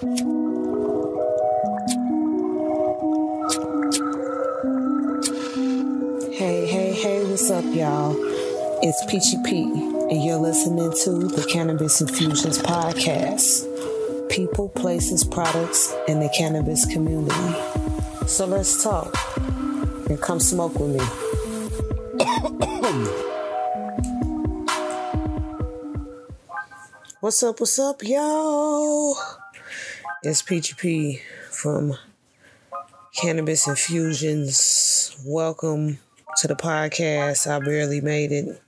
Hey, hey, hey, what's up, y'all? It's Peachie P, and you're listening to the Cannabis Infusionz Podcast People, Places, Products, and the Cannabis Community. So let's talk and come smoke with me. what's up, what's up, yo? It's Peachie P from Cannabis Infusionz. Welcome to the podcast. I barely made it.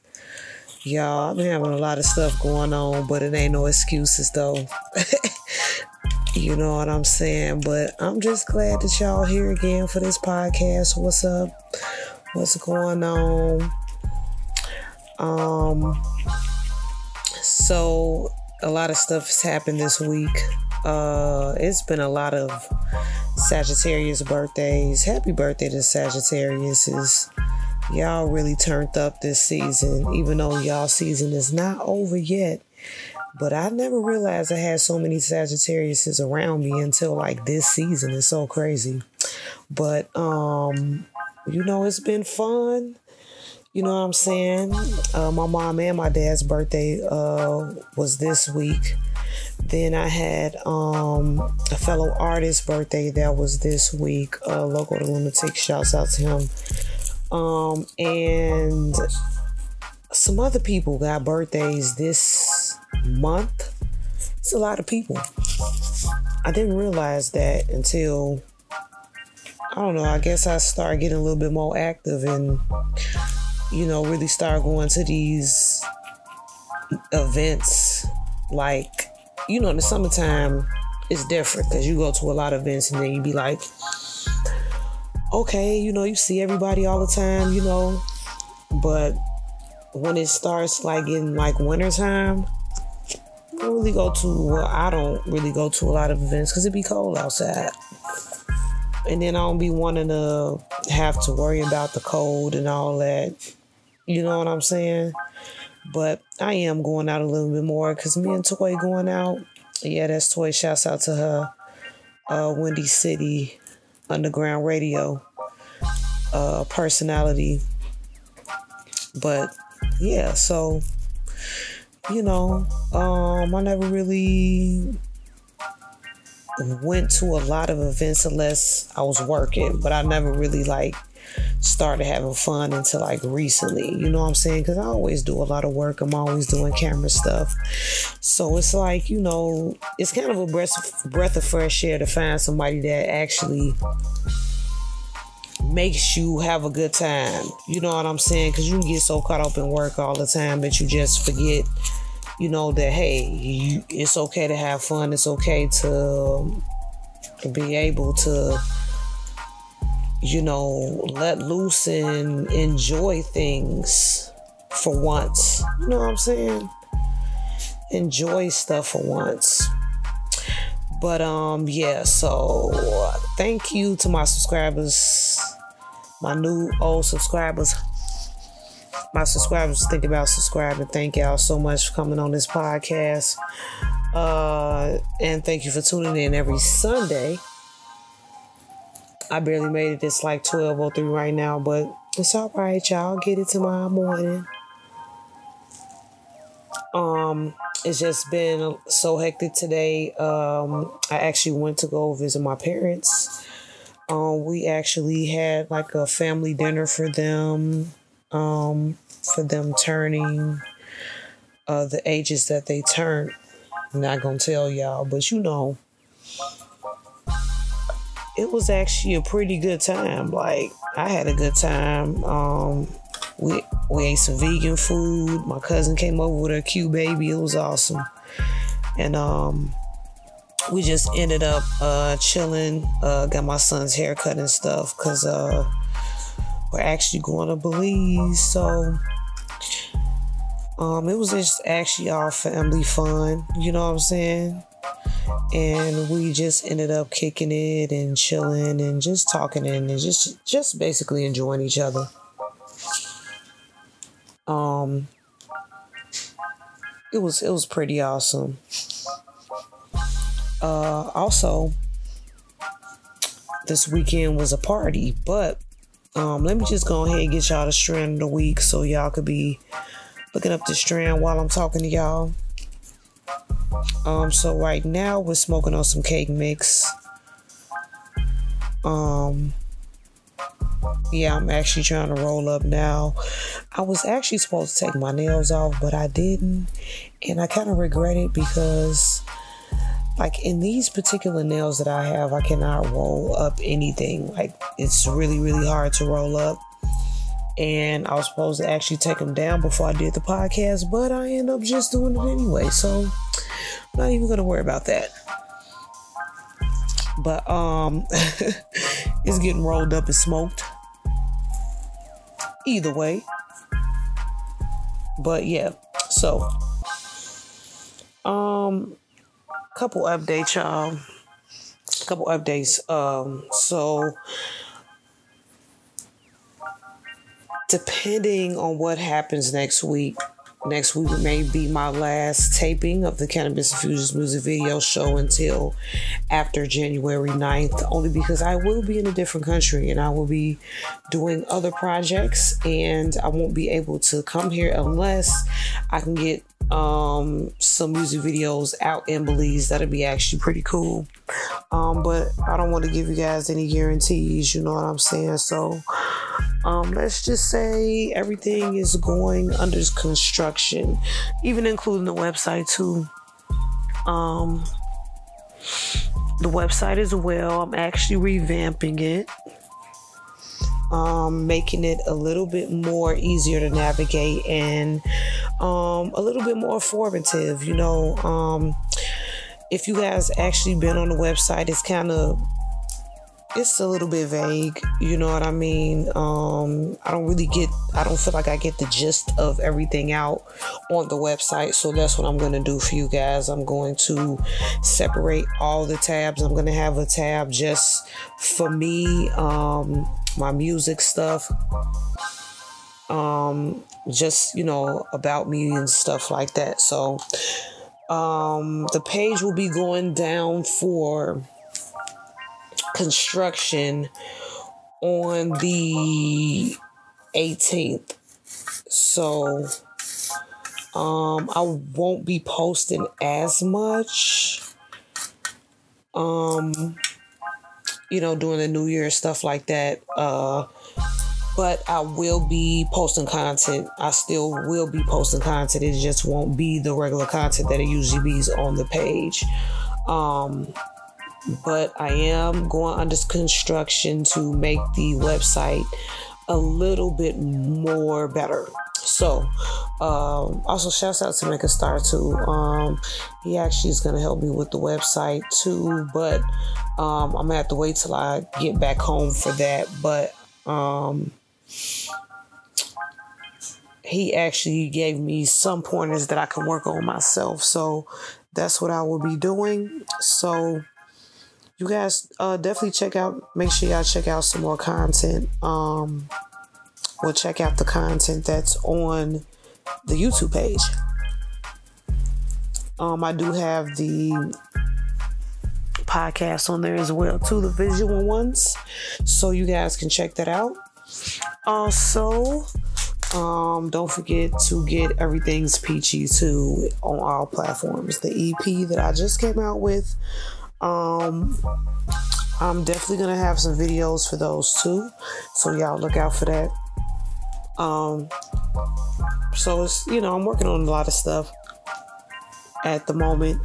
Y'all, I've been having a lot of stuff going on, but it ain't no excuses though. you know what I'm saying? But I'm just glad that y'all here again for this podcast. What's up? What's going on? Um so a lot of stuff has happened this week. Uh it's been a lot of Sagittarius birthdays. Happy birthday to Sagittarius. Y'all really turned up this season, even though y'all season is not over yet. But I never realized I had so many Sagittariuses around me until like this season. It's so crazy. But um, you know, it's been fun. You know what I'm saying? Uh, my mom and my dad's birthday uh, was this week. Then I had um, a fellow artist's birthday that was this week. Uh, Local to Lunatic, shouts out to him. Um, and some other people got birthdays this month. It's a lot of people. I didn't realize that until I don't know. I guess I started getting a little bit more active and you know really start going to these events like you know in the summertime it's different because you go to a lot of events and then you be like okay you know you see everybody all the time you know. But when it starts like in like wintertime I really go to well I don't really go to a lot of events because it be cold outside. And then I don't be wanting to have to worry about the cold and all that. You know what I'm saying but I am going out a little bit more because me and Toy going out. Yeah, that's Toy. Shouts out to her. Uh, Windy City Underground Radio uh, personality. But yeah, so you know, um, I never really went to a lot of events unless I was working, but I never really like started having fun until like recently. You know what I'm saying? Because I always do a lot of work. I'm always doing camera stuff. So it's like, you know, it's kind of a breath, breath of fresh air to find somebody that actually makes you have a good time. You know what I'm saying? Because you get so caught up in work all the time that you just forget, you know, that hey, you, it's okay to have fun. It's okay to be able to you know, let loose and enjoy things for once. You know what I'm saying? Enjoy stuff for once. But um yeah, so thank you to my subscribers, my new old subscribers. My subscribers think about subscribing. Thank y'all so much for coming on this podcast. Uh and thank you for tuning in every Sunday. I barely made it. It's like 12.03 right now, but it's all right, y'all. Get it tomorrow morning. Um, it's just been so hectic today. Um, I actually went to go visit my parents. Um, we actually had like a family dinner for them. Um, for them turning uh the ages that they turned. I'm not gonna tell y'all, but you know, it was actually a pretty good time. Like I had a good time. Um, we we ate some vegan food. My cousin came over with her cute baby. It was awesome, and um, we just ended up uh, chilling. Uh, got my son's haircut and stuff because uh, we're actually going to Belize. So um, it was just actually all family fun. You know what I'm saying? And we just ended up kicking it and chilling and just talking and just just basically enjoying each other. Um it was it was pretty awesome. uh, also, this weekend was a party, but um, let me just go ahead and get y'all the strain of the week so y'all could be looking up the strain while I'm talking to y'all. Um, so right now we're smoking on some cake mix. Um, yeah, I'm actually trying to roll up now. I was actually supposed to take my nails off, but I didn't. And I kind of regret it because, like, in these particular nails that I have, I cannot roll up anything. Like, it's really, really hard to roll up. And I was supposed to actually take them down before I did the podcast, but I end up just doing it anyway. So, not even to worry about that. But um it's getting rolled up and smoked. Either way. But yeah so um couple updates y'all. Couple updates um so depending on what happens next week Next week may be my last taping of the Cannabis Infusionz music video show until after January 9th, only because I will be in a different country and I will be doing other projects and I won't be able to come here unless I can get um, some music videos out in Belize. That'd be actually pretty cool. Um, but I don't want to give you guys any guarantees, you know what I'm saying? So um, let's just say everything is going under construction, even including the website too. Um, the website as well. I'm actually revamping it um, making it a little bit more easier to navigate and um, a little bit more informative. You know, um, if you guys actually been on the website, it's kind of it's a little bit vague you know what i mean? Um i don't really get i don't feel like i get the gist of everything out on the website so that's what i'm going to do for you guys. I'm going to separate all the tabs. I'm going to have a tab just for me um my music stuff um just you know about me and stuff like that. So um the page will be going down for construction on the 18th. So um I won't be posting as much. Um you know, during the new year stuff like that. Uh but I will be posting content. I still will be posting content. It just won't be the regular content that it usually be on the page. Um but I am going under construction to make the website a little bit more better. So, um, also shouts out to Make a Star too. Um, he actually is going to help me with the website too, but um, I'm gonna have to wait till I get back home for that. But um, he actually gave me some pointers that I can work on myself. So that's what I will be doing. So you guys uh, definitely check out make sure y'all check out some more content. Um we'll check out the content that's on the youtube page. Um i do have the podcast on there as well too the visual ones. So you guys can check that out. Also um don't forget to get everything's peachy too on all platforms. The ep that i just came out with um, I'm definitely gonna have some videos for those too, so y'all look out for that. Um, so it's you know I'm working on a lot of stuff at the moment,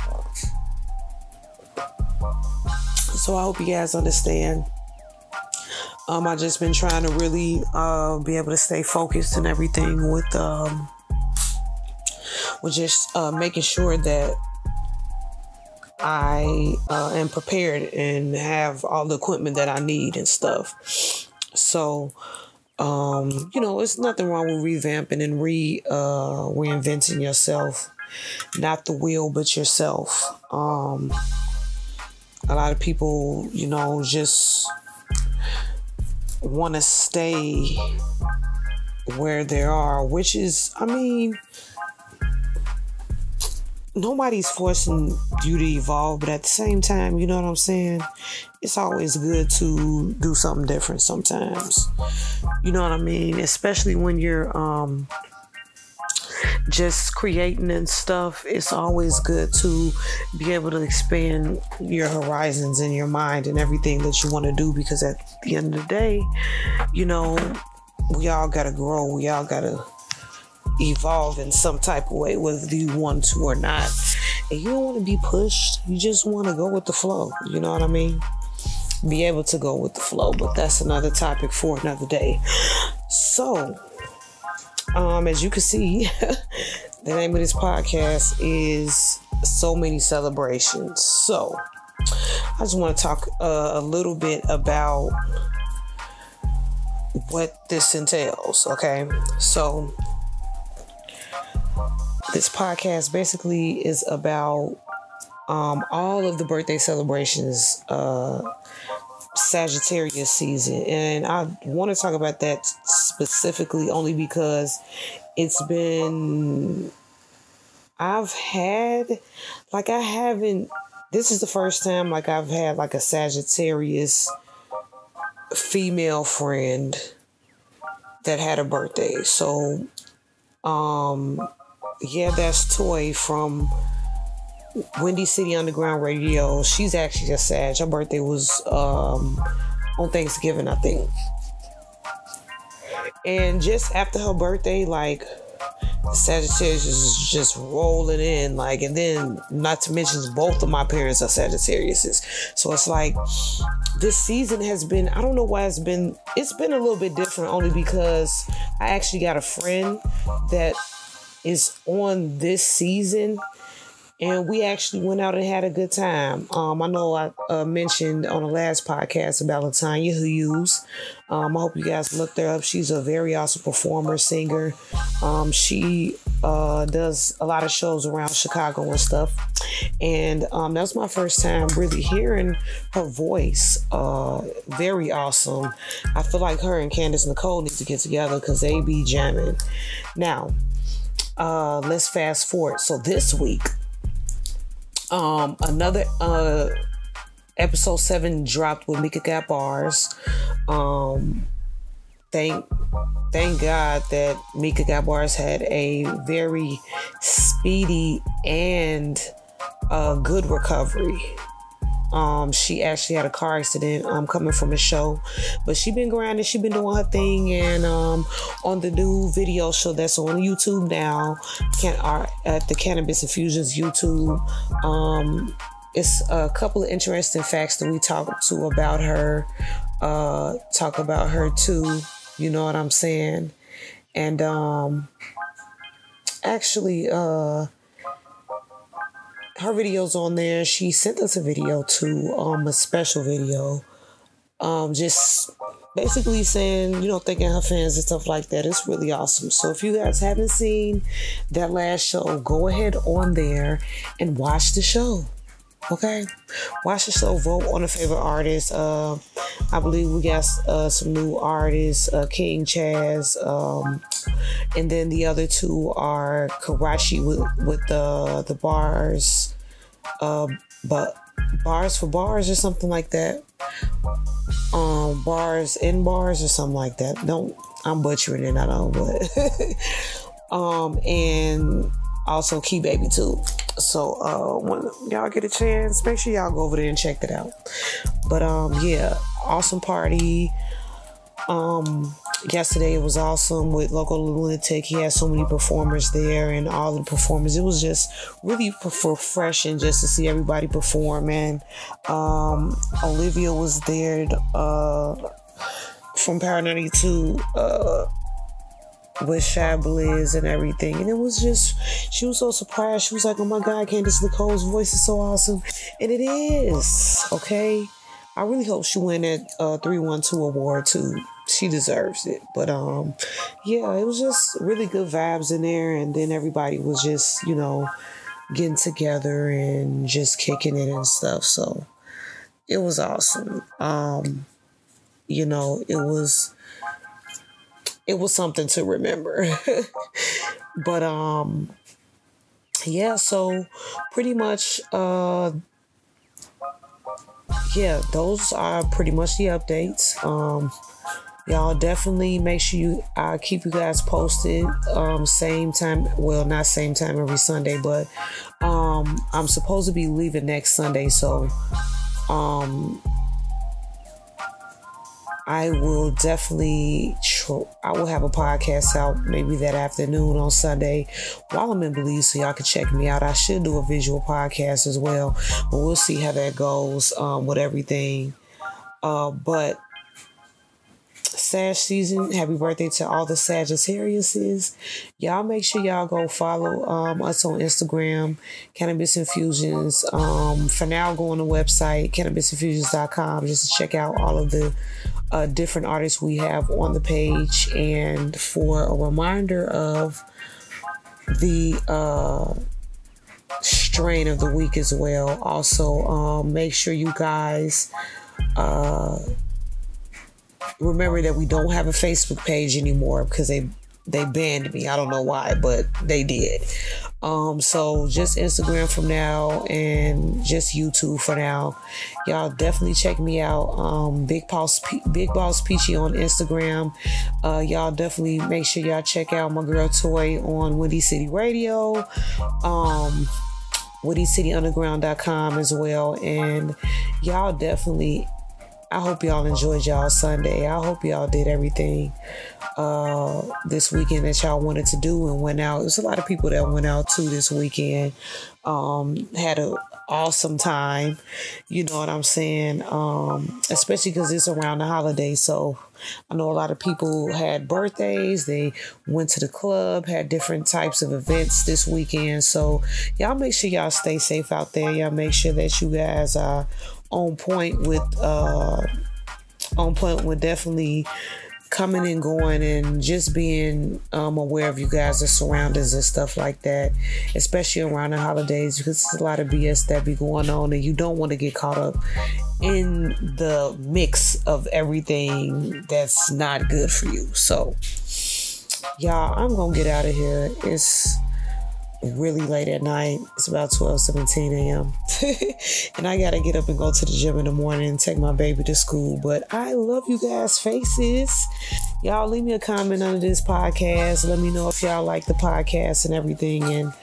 so I hope you guys understand. Um, I just been trying to really uh, be able to stay focused and everything with um, with just uh, making sure that I uh, am prepared and have all the equipment that I need and stuff. So, um, you know, it's nothing wrong with revamping and re uh, reinventing yourself. Not the wheel, but yourself. Um, a lot of people, you know, just want to stay where they are, which is, I mean, nobody's forcing you to evolve, but at the same time, you know what I'm saying? It's always good to do something different sometimes. You know what I mean? Especially when you're um just creating and stuff, it's always good to be able to expand your horizons in your mind and everything that you want to do because at the end of the day, you know, we all got to grow. We all got to evolve in some type of way, whether you want to or not. And you don't want to be pushed. You just want to go with the flow. You know what I mean? Be able to go with the flow. But that's another topic for another day. So, um, as you can see, the name of this podcast is So Many Celebrations. So, I just want to talk uh, a little bit about what this entails. Okay, so this podcast basically is about um, all of the birthday celebrations uh, Sagittarius season. And I want to talk about that specifically only because it's been, I've had, like, I haven't, this is the first time, like, I've had, like, a Sagittarius female friend that had a birthday. So, um, yeah, that's Toy from Windy City Underground Radio. She's actually a Sag. Her birthday was um, on Thanksgiving, I think. And just after her birthday, like Sagittarius is just rolling in, like, and then not to mention both of my parents are Sagittarius. So it's like this season has been, I don't know why it's been, it's been a little bit different only because I actually got a friend that is on this season and we actually went out and had a good time. Um, I know I uh, mentioned on the last podcast about Latanya Hughes. Um, I hope you guys looked her up. She's a very awesome performer, singer. Um, she uh, does a lot of shows around Chicago and stuff. And um, that was my first time really hearing her voice. Uh, very awesome. I feel like her and Candace Nicole need to get together because they be jamming. Now, uh, let's fast forward. So this week, um, another uh, episode seven dropped with Mika got bars. Um, thank thank God that Mika got bars had a very speedy and uh, good recovery. Um, she actually had a car accident um, coming from a show, but she been grinding. She been doing her thing, and um, on the new video show that's on YouTube now, can are at the Cannabis Infusionz YouTube. Um, it's a couple of interesting facts that we talk to about her. Uh, talk about her too. You know what I'm saying? And um, actually, uh her videos on there. She sent us a video too, um, a special video, um, just basically saying, you know, thanking her fans and stuff like that. It's really awesome. So if you guys haven't seen that last show, go ahead on there and watch the show. Okay, watch the show. Vote on a favorite artist. Uh, I believe we got uh, some new artists, uh, King Chaz, um, and then the other two are Karachi with with the the bars, uh, but bars for bars or something like that. Um, bars in bars or something like that. Don't I'm butchering it. I don't know, but um, and also Key Baby too. So uh, when y'all get a chance, make sure y'all go over there and check it out. But um, yeah, awesome party. Um, yesterday it was awesome with local lunatic. He had so many performers there, and all the performers. It was just really refreshing just to see everybody perform. And um, Olivia was there uh, from Power 92. Uh, with Shabliz and everything. And it was just, she was so surprised. She was like, oh my God, Candace Nicole's voice is so awesome. And it is, okay? I really hope she win that uh, 312 award too. She deserves it. But um, yeah, it was just really good vibes in there. And then everybody was just, you know, getting together and just kicking it and stuff. So it was awesome. Um, you know, it was it was something to remember. but um yeah, so pretty much, uh, yeah, those are pretty much the updates. Um, y'all definitely make sure you I keep you guys posted um same time well not same time every sunday but um i'm supposed to be leaving next sunday so um I will definitely, tr- I will have a podcast out maybe that afternoon on Sunday while I'm in Belize, so y'all can check me out. I should do a visual podcast as well, but we'll see how that goes um, with everything. Uh, but Sag season. Happy birthday to all the Sagittariuses. Y'all make sure y'all go follow um, us on Instagram, Cannabis Infusionz. Um, for now, go on the website, cannabisinfusionz.com, just to check out all of the uh, different artists we have on the page. And for a reminder of the uh, strain of the week as well. Also, um, make sure you guys. Uh, remember that we don't have a Facebook page anymore because they they banned me. I don't know why, but they did. Um, so just Instagram from now and just YouTube for now. Y'all definitely check me out. Um, Big Boss Big Boss Peachie on Instagram. Uh, y'all definitely make sure y'all check out my girl Toy on Windy City Radio. Um, WindyCityUnderground.com as well. And y'all definitely I hope y'all enjoyed y'all Sunday. I hope y'all did everything uh, this weekend that y'all wanted to do and went out. There's a lot of people that went out too this weekend. Um, had an awesome time. You know what I'm saying? Um, especially because it's around the holidays. So I know a lot of people had birthdays. They went to the club, had different types of events this weekend. So y'all make sure y'all stay safe out there. Y'all make sure that you guys are on point with uh on point with definitely coming and going and just being um, aware of you guys' surroundings and stuff like that, especially around the holidays because there's a lot of BS that be going on and you don't want to get caught up in the mix of everything that's not good for you. So, y'all, I'm gonna get out of here. It's really late at night. It's about 12, 17 a.m. and I gotta get up and go to the gym in the morning and take my baby to school. But I love you guys' faces. Y'all leave me a comment under this podcast. Let me know if y'all like the podcast and everything. And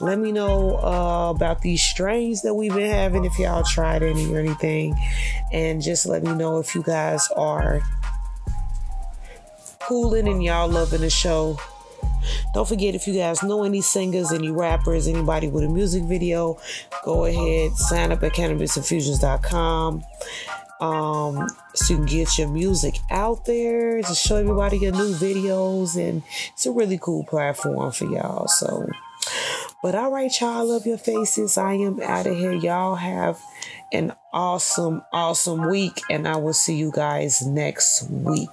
let me know uh, about these strains that we've been having, if y'all tried any or anything. And just let me know if you guys are cooling and y'all loving the show don't forget if you guys know any singers, any rappers, anybody with a music video, go ahead, sign up at cannabisinfusionz.com. Um, so you can get your music out there to show everybody your new videos, and it's a really cool platform for y'all. So, but all right, y'all, I love your faces. I am out of here. Y'all have an awesome, awesome week, and I will see you guys next week.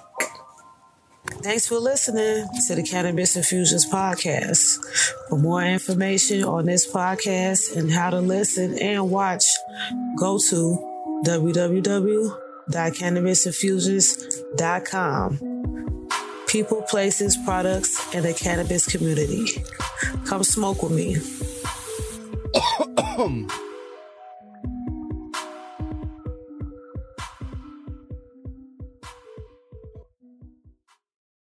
Thanks for listening to the Cannabis Infusionz podcast. For more information on this podcast and how to listen and watch, go to www.cannabisinfusionz.com. People, places, products, and the cannabis community. Come smoke with me.